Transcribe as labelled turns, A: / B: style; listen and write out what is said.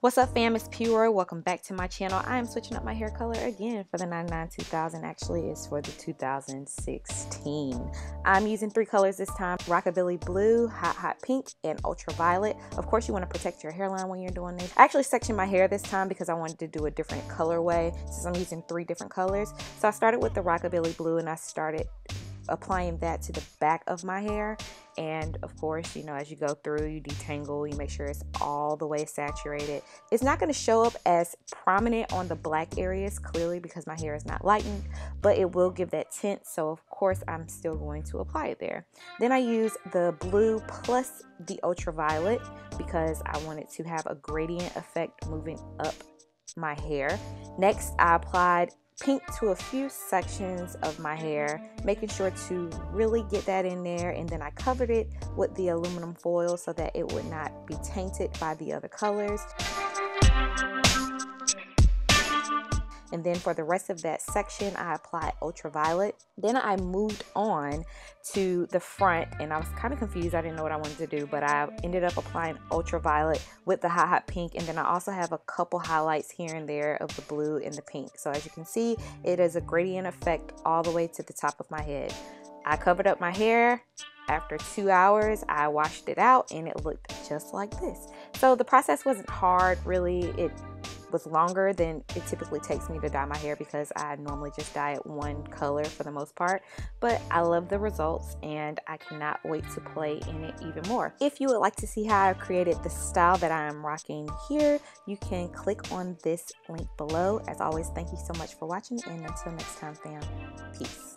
A: What's up fam, it's pRoy. Welcome back to my channel. I am switching up my hair color again for the 99 2000. Actually, it's for the 2016. I'm using three colors this time. Rockabilly Blue, Hot Hot Pink, and Ultraviolet. Of course, you want to protect your hairline when you're doing this. I actually sectioned my hair this time because I wanted to do a different colorway since I'm using three different colors. So I started with the Rockabilly Blue and I started applying that to the back of my hair. And of course you know as you go through you detangle you make sure it's all the way saturated. It's not going to show up as prominent on the black areas clearly because my hair is not lightened but it will give that tint. So of course I'm still going to apply it there. Then I use the blue plus the ultraviolet because I wanted to have a gradient effect moving up my hair. Next I applied pink to a few sections of my hair, making sure to really get that in there. And then I covered it with the aluminum foil so that it would not be tainted by the other colors. And then for the rest of that section, I applied ultraviolet. Then I moved on to the front and I was kind of confused. I didn't know what I wanted to do, but I ended up applying ultraviolet with the hot hot pink. And then I also have a couple highlights here and there of the blue and the pink. So as you can see, it is a gradient effect all the way to the top of my head. I covered up my hair. After two hours, I washed it out and it looked just like this. So the process wasn't hard, really. It was longer than it typically takes me to dye my hair because I normally just dye it one color for the most part. But I love the results and I cannot wait to play in it even more. If you would like to see how I created the style that I am rocking here, you can click on this link below. As always, thank you so much for watching and until next time fam, peace.